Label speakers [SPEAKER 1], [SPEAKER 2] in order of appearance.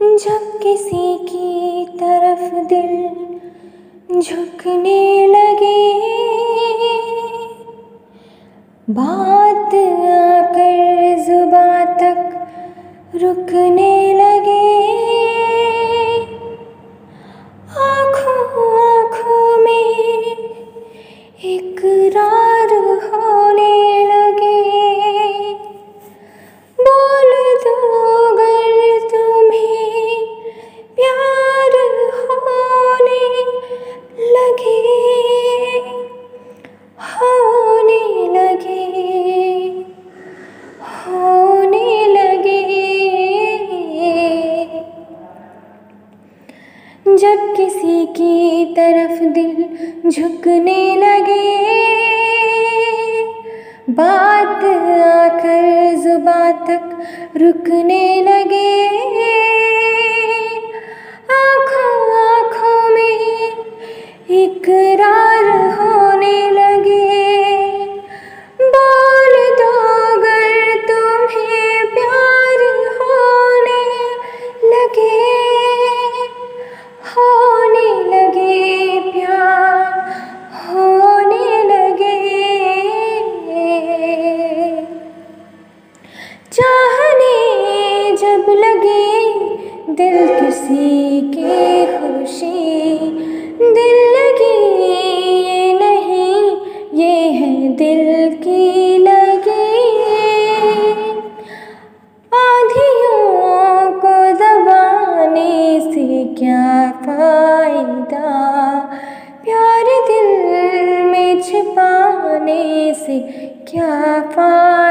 [SPEAKER 1] जब किसी की तरफ़ दिल झुकने लगे। बात आकर जुबा तक रुकने लगे। आँखों आँखों में इकरार होने लगे। जब किसी की तरफ़ दिल झुकने लगे बात आकर जुबा तक रुकने लगे। दिल किसी की खुशी। दिल लगी ये नहीं, ये है दिल की लगी। आधियों को दबाने से क्या फ़ायदा? प्यार दिल में छिपाने से क्या फ़ायदा?